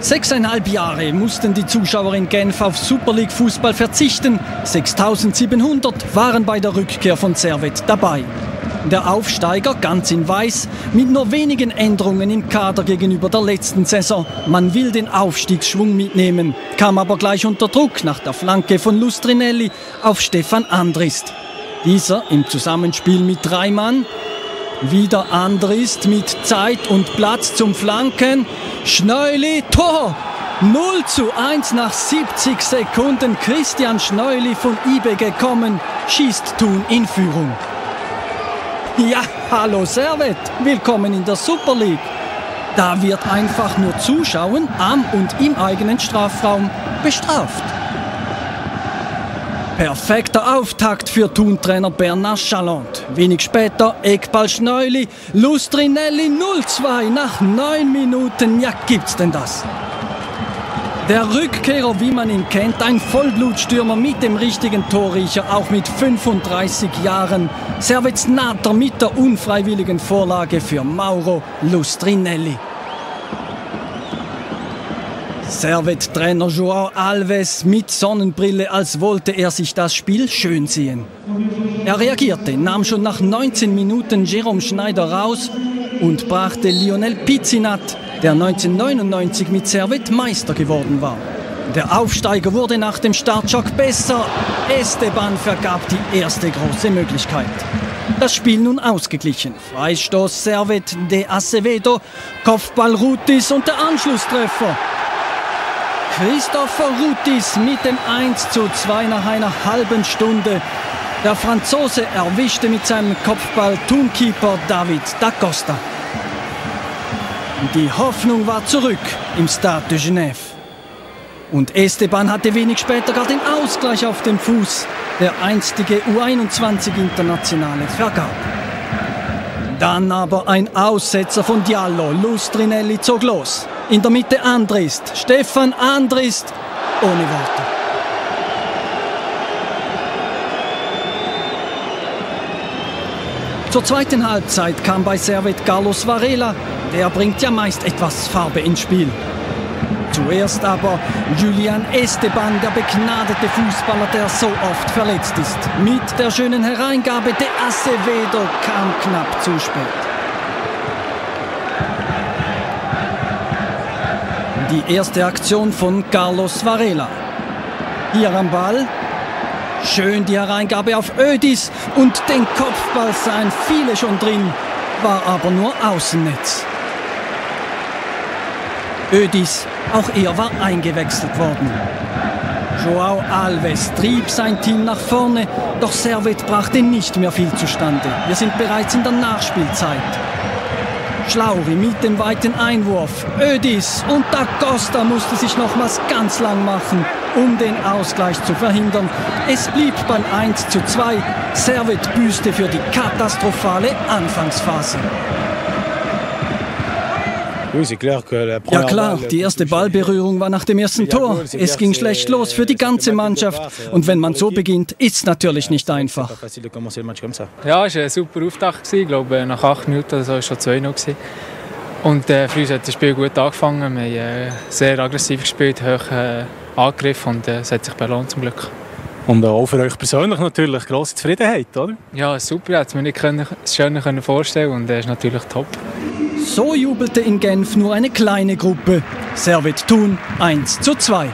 Sechseinhalb Jahre mussten die Zuschauer in Genf auf Super League Fußball verzichten. 6700 waren bei der Rückkehr von Servet dabei. Der Aufsteiger ganz in Weiß mit nur wenigen Änderungen im Kader gegenüber der letzten Saison. Man will den Aufstiegsschwung mitnehmen, kam aber gleich unter Druck nach der Flanke von Lustrinelli auf Stefan Andrist. Dieser im Zusammenspiel mit drei Mann wieder Andrist mit Zeit und Platz zum Flanken. Schneuli, Tor! 0 zu 1 nach 70 Sekunden. Christian Schneuli von IBE gekommen, schießt Thun in Führung. Ja, hallo Servet, willkommen in der Super League. Da wird einfach nur Zuschauen am und im eigenen Strafraum bestraft. Perfekter Auftakt für Thun-Trainer Bernard Chaland. Wenig später Eckball Schneuli, Lustrinelli 0-2 nach neun Minuten. Ja, gibt's denn das? Der Rückkehrer, wie man ihn kennt, ein Vollblutstürmer mit dem richtigen Torriecher, auch mit 35 Jahren. Servets Natter mit der unfreiwilligen Vorlage für Mauro Lustrinelli. Servet-Trainer Joao Alves mit Sonnenbrille, als wollte er sich das Spiel schön sehen. Er reagierte, nahm schon nach 19 Minuten Jerome Schneider raus und brachte Lionel Pizzinat, der 1999 mit Servet Meister geworden war. Der Aufsteiger wurde nach dem Startschock besser. Esteban vergab die erste große Möglichkeit. Das Spiel nun ausgeglichen. Freistoß Servet de Acevedo, Kopfball Rutis und der Anschlusstreffer. Christopher Rutis mit dem 1 zu 2 nach einer halben Stunde. Der Franzose erwischte mit seinem Kopfball Tunkeeper David da Costa. Die Hoffnung war zurück im Stade de Genève. Und Esteban hatte wenig später gar den Ausgleich auf dem Fuß, der einstige U21-Internationale vergab. Dann aber ein Aussetzer von Diallo. Lustrinelli zog los. In der Mitte Andrist. Stefan Andrist. Ohne Worte. Zur zweiten Halbzeit kam bei Servet Carlos Varela. Der bringt ja meist etwas Farbe ins Spiel. Zuerst aber Julian Esteban, der begnadete Fußballer, der so oft verletzt ist. Mit der schönen Hereingabe de Acevedo kam knapp zu spät. Die erste Aktion von Carlos Varela. Hier am Ball. Schön die Hereingabe auf Ödis und den Kopfball seien viele schon drin, war aber nur Außennetz. Ödis, auch er war eingewechselt worden. Joao Alves trieb sein Team nach vorne, doch Servet brachte nicht mehr viel zustande. Wir sind bereits in der Nachspielzeit. Schlauri mit dem weiten Einwurf. Ödis und Da Costa musste sich nochmals ganz lang machen, um den Ausgleich zu verhindern. Es blieb beim 1 zu 2. Servet büßte für die katastrophale Anfangsphase. Ja klar, die erste Ballberührung war nach dem ersten Tor. Es ging schlecht los für die ganze Mannschaft. Und wenn man so beginnt, ist es natürlich nicht einfach. Ja, es war ein super Auftakt. Ich glaube, nach acht Minuten war es schon 2-0. Und äh, für uns hat das Spiel gut angefangen. Wir haben äh, sehr aggressiv gespielt, hoch äh, angegriffen und äh, es hat sich belohnt zum Glück. Und auch für euch persönlich natürlich grosse Zufriedenheit, oder? Ja, super. Ich hätte mir nicht schöner vorstellen und er ist natürlich top. So jubelte in Genf nur eine kleine Gruppe. Servet Thun 1 zu 2.